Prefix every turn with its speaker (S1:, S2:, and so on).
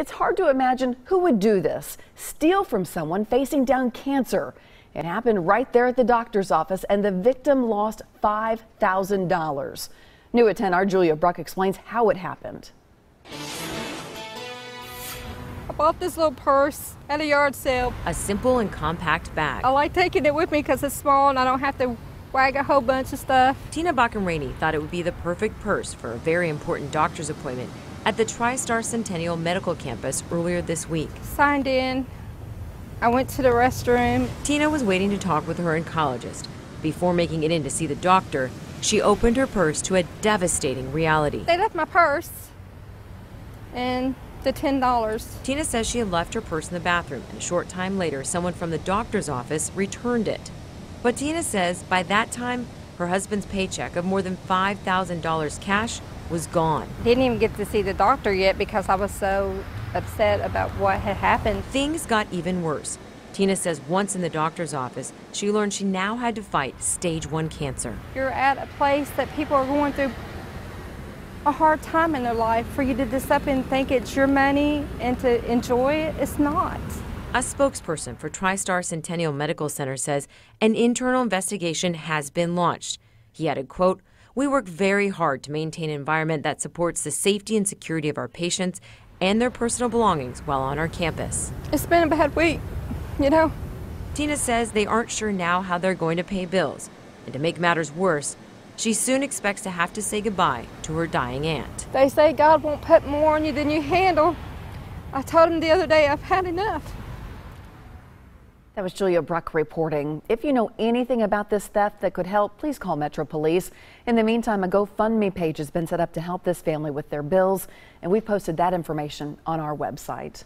S1: It's hard to imagine who would do this steal from someone facing down cancer. It happened right there at the doctor's office, and the victim lost $5,000. New at 10, our Julia Bruck explains how it happened.
S2: I bought this little purse at a yard sale.
S3: A simple and compact bag.
S2: I like taking it with me because it's small and I don't have to wag a whole bunch of stuff.
S3: Tina Bachenraeny thought it would be the perfect purse for a very important doctor's appointment at the TriStar Centennial Medical Campus earlier this week.
S2: Signed in. I went to the restroom.
S3: Tina was waiting to talk with her oncologist. Before making it in to see the doctor, she opened her purse to a devastating reality.
S2: They left my purse and the $10.
S3: Tina says she had left her purse in the bathroom, and a short time later, someone from the doctor's office returned it. But Tina says by that time, her husband's paycheck of more than $5,000 cash was gone.
S2: Didn't even get to see the doctor yet because I was so upset about what had happened.
S3: Things got even worse. Tina says once in the doctor's office, she learned she now had to fight stage one cancer.
S2: You're at a place that people are going through a hard time in their life. For you to just up and think it's your money and to enjoy it, it's not.
S3: A spokesperson for TriStar Centennial Medical Center says an internal investigation has been launched. He added, quote, we work very hard to maintain an environment that supports the safety and security of our patients and their personal belongings while on our campus.
S2: It's been a bad week, you know.
S3: Tina says they aren't sure now how they're going to pay bills. And to make matters worse, she soon expects to have to say goodbye to her dying aunt.
S2: They say God won't put more on you than you handle. I told him the other day I've had enough.
S1: That was Julia Bruck reporting. If you know anything about this theft that could help, please call Metro Police. In the meantime, a GoFundMe page has been set up to help this family with their bills, and we've posted that information on our website.